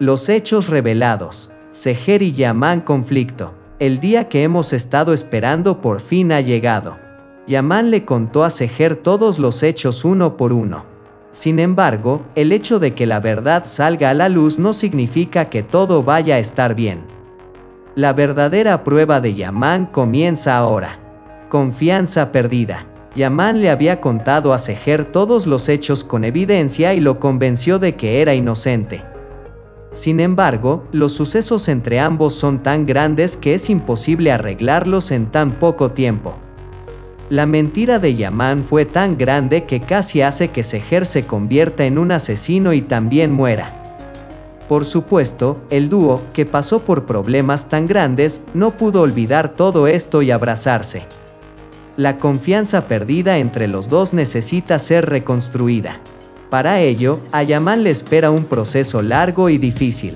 Los hechos revelados. Seher y Yamán conflicto. El día que hemos estado esperando por fin ha llegado. Yamán le contó a Seher todos los hechos uno por uno. Sin embargo, el hecho de que la verdad salga a la luz no significa que todo vaya a estar bien. La verdadera prueba de Yamán comienza ahora. Confianza perdida. Yamán le había contado a Seher todos los hechos con evidencia y lo convenció de que era inocente. Sin embargo, los sucesos entre ambos son tan grandes que es imposible arreglarlos en tan poco tiempo. La mentira de Yaman fue tan grande que casi hace que Seher se convierta en un asesino y también muera. Por supuesto, el dúo, que pasó por problemas tan grandes, no pudo olvidar todo esto y abrazarse. La confianza perdida entre los dos necesita ser reconstruida. Para ello, a Yaman le espera un proceso largo y difícil.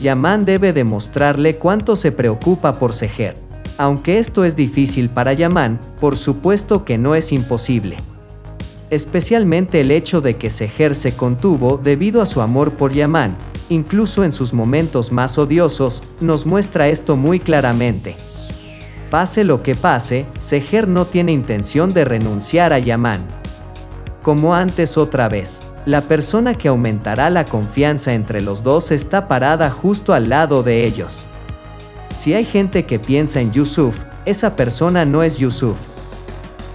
Yaman debe demostrarle cuánto se preocupa por Seher. Aunque esto es difícil para Yaman, por supuesto que no es imposible. Especialmente el hecho de que Seher se contuvo debido a su amor por Yaman, incluso en sus momentos más odiosos, nos muestra esto muy claramente. Pase lo que pase, Seher no tiene intención de renunciar a Yaman. Como antes otra vez, la persona que aumentará la confianza entre los dos está parada justo al lado de ellos. Si hay gente que piensa en Yusuf, esa persona no es Yusuf.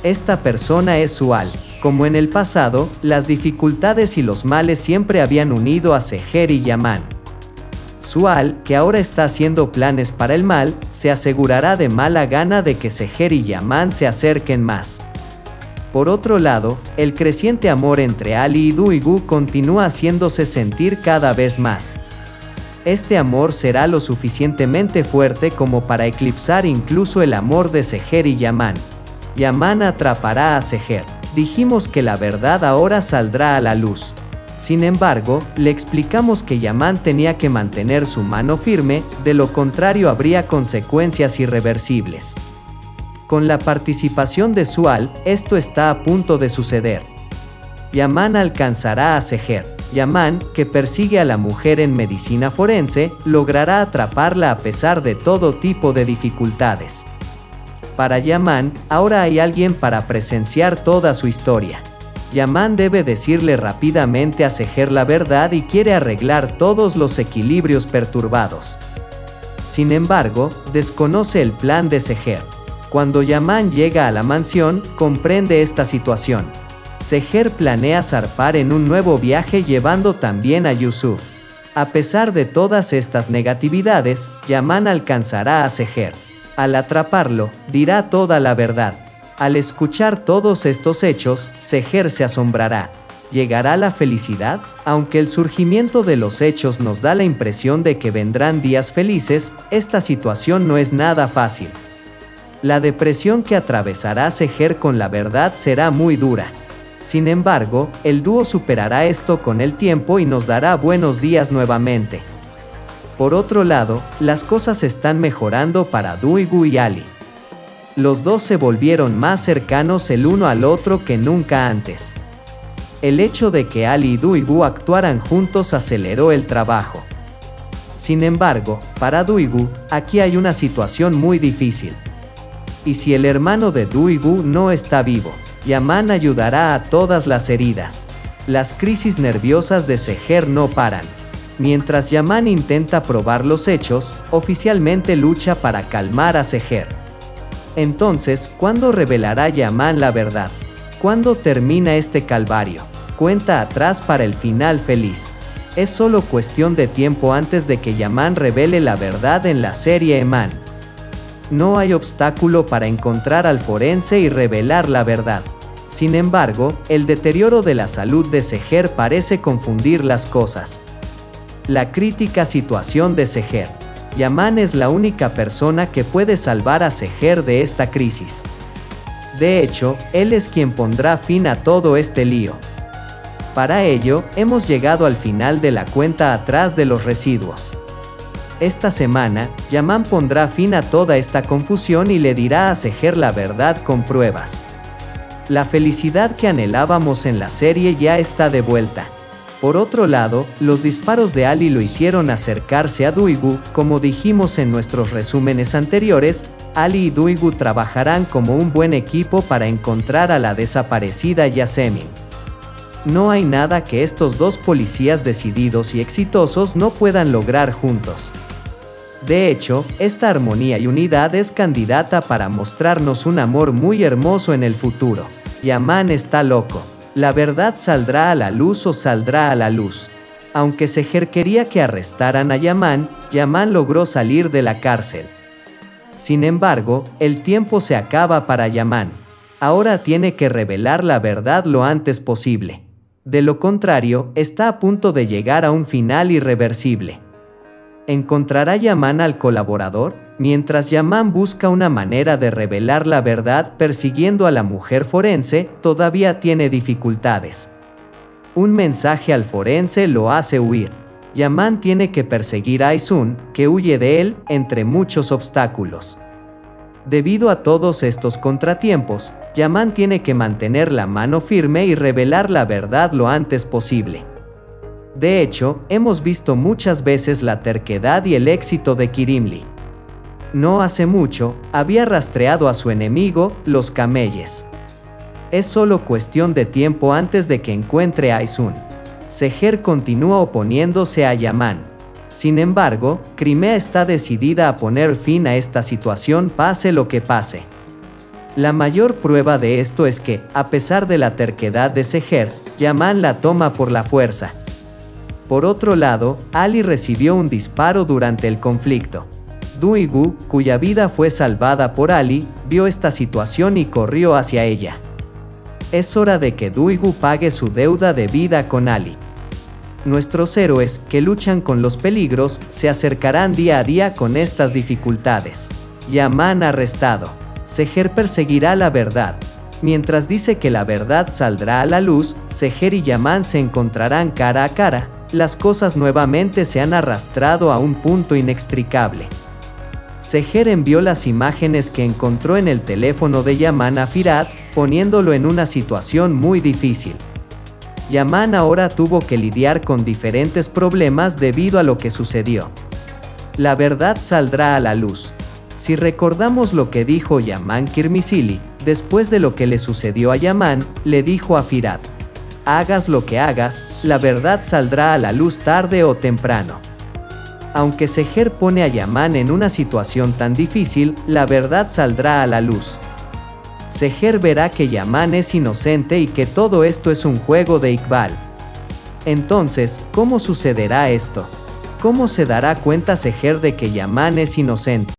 Esta persona es Sual. Como en el pasado, las dificultades y los males siempre habían unido a Seher y Yaman. Sual, que ahora está haciendo planes para el mal, se asegurará de mala gana de que Seher y Yaman se acerquen más. Por otro lado, el creciente amor entre Ali y Duigu continúa haciéndose sentir cada vez más este amor será lo suficientemente fuerte como para eclipsar incluso el amor de Seher y Yaman. Yaman atrapará a Seher. Dijimos que la verdad ahora saldrá a la luz. Sin embargo, le explicamos que Yaman tenía que mantener su mano firme, de lo contrario habría consecuencias irreversibles. Con la participación de Sual, esto está a punto de suceder. Yaman alcanzará a Seher. Yaman, que persigue a la mujer en medicina forense, logrará atraparla a pesar de todo tipo de dificultades. Para Yaman, ahora hay alguien para presenciar toda su historia. Yaman debe decirle rápidamente a Seher la verdad y quiere arreglar todos los equilibrios perturbados. Sin embargo, desconoce el plan de Seher. Cuando Yaman llega a la mansión, comprende esta situación. Seher planea zarpar en un nuevo viaje llevando también a Yusuf. A pesar de todas estas negatividades, Yaman alcanzará a Seher. Al atraparlo, dirá toda la verdad. Al escuchar todos estos hechos, Seher se asombrará. ¿Llegará la felicidad? Aunque el surgimiento de los hechos nos da la impresión de que vendrán días felices, esta situación no es nada fácil. La depresión que atravesará Seher con la verdad será muy dura. Sin embargo, el dúo superará esto con el tiempo y nos dará buenos días nuevamente. Por otro lado, las cosas están mejorando para Duigu y Ali. Los dos se volvieron más cercanos el uno al otro que nunca antes. El hecho de que Ali y Duigu actuaran juntos aceleró el trabajo. Sin embargo, para Duigu, aquí hay una situación muy difícil. ¿Y si el hermano de Duigu no está vivo? Yaman ayudará a todas las heridas. Las crisis nerviosas de Seher no paran. Mientras Yaman intenta probar los hechos, oficialmente lucha para calmar a Seher. Entonces, ¿cuándo revelará Yaman la verdad? ¿Cuándo termina este calvario? Cuenta atrás para el final feliz. Es solo cuestión de tiempo antes de que Yaman revele la verdad en la serie Eman. No hay obstáculo para encontrar al forense y revelar la verdad. Sin embargo, el deterioro de la salud de Seher parece confundir las cosas. La crítica situación de Seher. Yaman es la única persona que puede salvar a Seher de esta crisis. De hecho, él es quien pondrá fin a todo este lío. Para ello, hemos llegado al final de la cuenta atrás de los residuos. Esta semana, Yaman pondrá fin a toda esta confusión y le dirá a Seher la verdad con pruebas. La felicidad que anhelábamos en la serie ya está de vuelta. Por otro lado, los disparos de Ali lo hicieron acercarse a Duigu, como dijimos en nuestros resúmenes anteriores, Ali y Duigu trabajarán como un buen equipo para encontrar a la desaparecida Yasemin. No hay nada que estos dos policías decididos y exitosos no puedan lograr juntos. De hecho, esta armonía y unidad es candidata para mostrarnos un amor muy hermoso en el futuro. Yaman está loco. La verdad saldrá a la luz o saldrá a la luz. Aunque Seher quería que arrestaran a Yaman, Yaman logró salir de la cárcel. Sin embargo, el tiempo se acaba para Yaman. Ahora tiene que revelar la verdad lo antes posible. De lo contrario, está a punto de llegar a un final irreversible. ¿Encontrará Yaman al colaborador? Mientras Yaman busca una manera de revelar la verdad persiguiendo a la mujer forense, todavía tiene dificultades. Un mensaje al forense lo hace huir. Yaman tiene que perseguir a Aisun, que huye de él, entre muchos obstáculos. Debido a todos estos contratiempos, Yaman tiene que mantener la mano firme y revelar la verdad lo antes posible. De hecho, hemos visto muchas veces la terquedad y el éxito de Kirimli. No hace mucho, había rastreado a su enemigo, los cameyes. Es solo cuestión de tiempo antes de que encuentre a Aisun. Seher continúa oponiéndose a Yaman. Sin embargo, Crimea está decidida a poner fin a esta situación pase lo que pase. La mayor prueba de esto es que, a pesar de la terquedad de Seher, Yaman la toma por la fuerza. Por otro lado, Ali recibió un disparo durante el conflicto. Duigu, cuya vida fue salvada por Ali, vio esta situación y corrió hacia ella. Es hora de que Duigu pague su deuda de vida con Ali. Nuestros héroes, que luchan con los peligros, se acercarán día a día con estas dificultades. Yaman arrestado. Seher perseguirá la verdad. Mientras dice que la verdad saldrá a la luz, Seher y Yaman se encontrarán cara a cara. Las cosas nuevamente se han arrastrado a un punto inextricable. Seher envió las imágenes que encontró en el teléfono de Yaman a Firat, poniéndolo en una situación muy difícil. Yaman ahora tuvo que lidiar con diferentes problemas debido a lo que sucedió. La verdad saldrá a la luz. Si recordamos lo que dijo Yaman Kirmisili, después de lo que le sucedió a Yaman, le dijo a Firat, hagas lo que hagas, la verdad saldrá a la luz tarde o temprano. Aunque Seher pone a Yaman en una situación tan difícil, la verdad saldrá a la luz. Seher verá que Yaman es inocente y que todo esto es un juego de Iqbal. Entonces, ¿cómo sucederá esto? ¿Cómo se dará cuenta Seher de que Yaman es inocente?